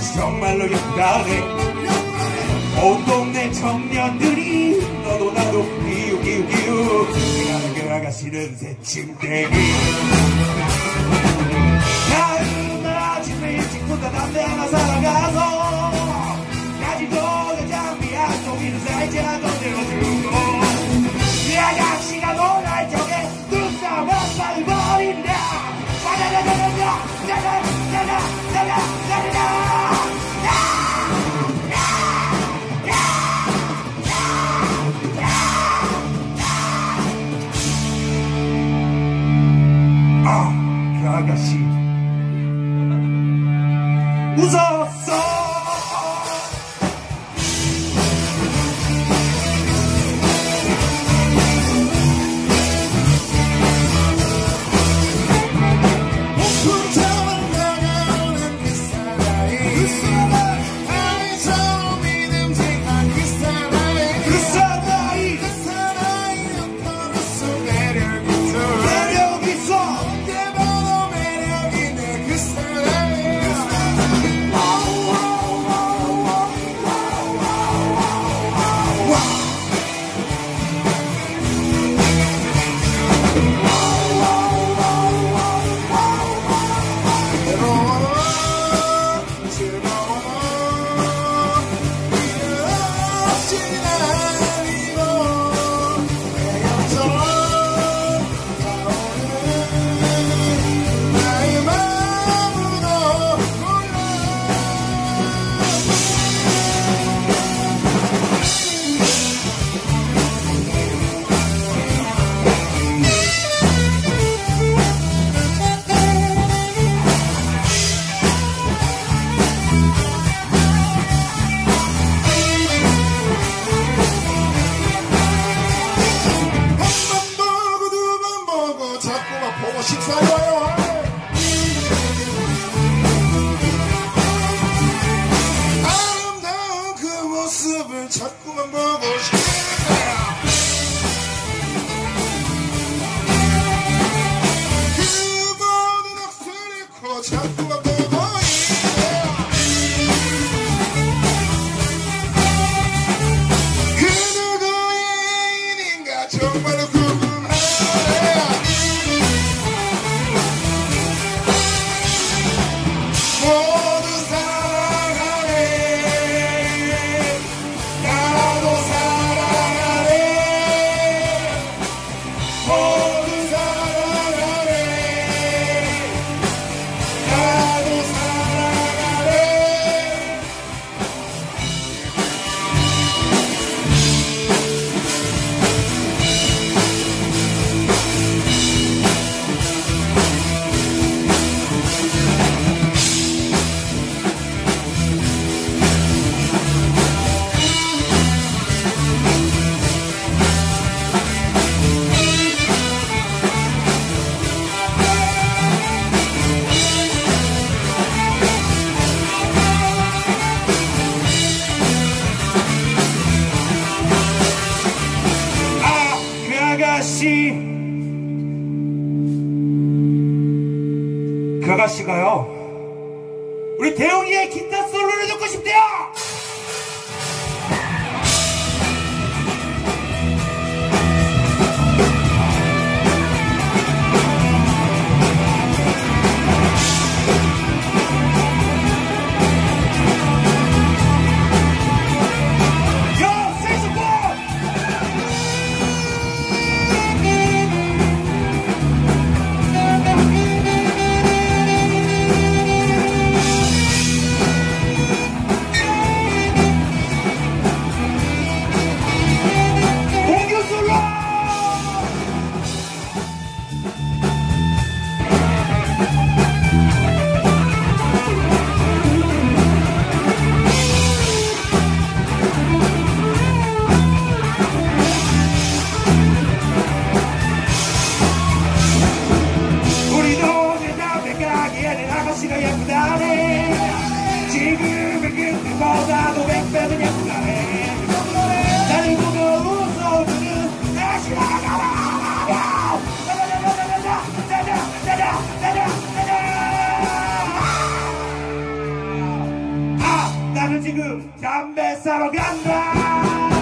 정말로 영광해 온 동네 청년들이 너도 나도 기우기우기우. 나는 그 아가씨는 새 침대기. 야음 아침에 일찍부터 담배 하나 사러 가서 웃어. Somebody 그 아가씨가요. 우리 대웅이의 기타 솔로를 듣고 싶대요! 날씨가 예쁘다네 지금의 그때보다도 백배는 예쁘다네 나를 보고 웃어주는 날씨가 아 나는 지금 담배 사러 간다.